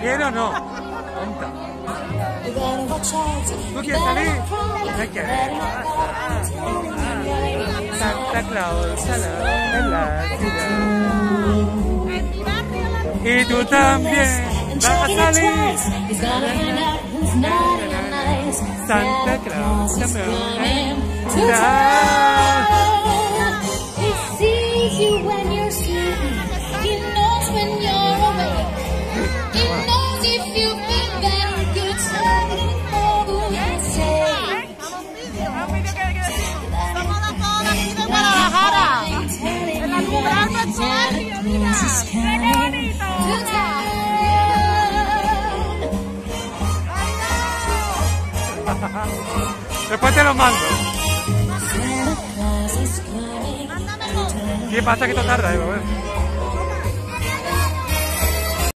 ¿Bien o no? Tonta. ¿Tú quieres salir? No. Santa Claus, salado en la ciudad. Y tú también vas a salir. Santa Claus, campeón. When you're sleeping. He knows when you're awake. He knows if you've been very good. La Después te lo mando. ¿Qué pasa que esto tarda, eh?